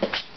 Thank you.